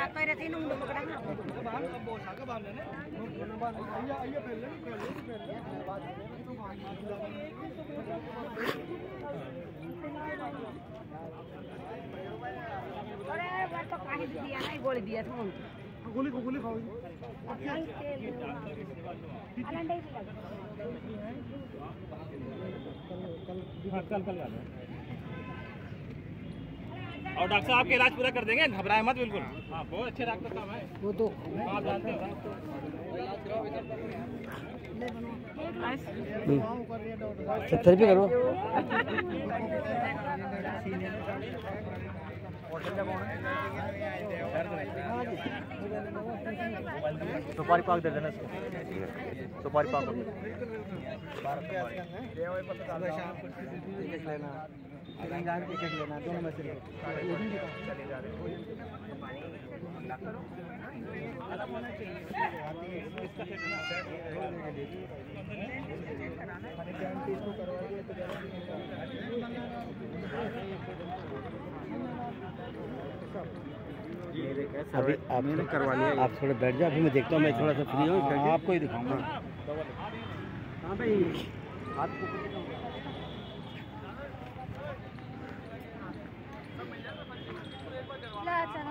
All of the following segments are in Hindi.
तीन मुंडे पकड़ा अरे वो तो काहे दिया ना गोली दिया था उनको गोली को गोली खाओ नहीं भी लगा हाँ, कल कल जाओ। और डॉक्टर साहब आपके इलाज पूरा कर देंगे घबराए मत बिल्कुल। हाँ बहुत अच्छे डॉक्टर साहब हैं। वो तो आप जानते हो। थेरेपी करो। सुपारी पाक दे देना इसको। सुपारी पाक दोनों में से अभी आप करवानी है आप थोड़े बैठ जाओ अभी मैं देखता हूँ मैं थोड़ा सा फ्री हूँ आपको ही दिखाऊँगा। हाँ भाई आपको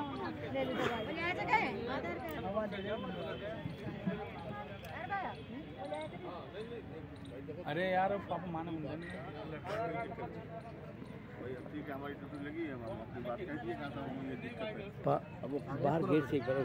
ऐसे कहे आधार कार्ड अरे यार पापा माना मुंडा बाहर गेट से करो।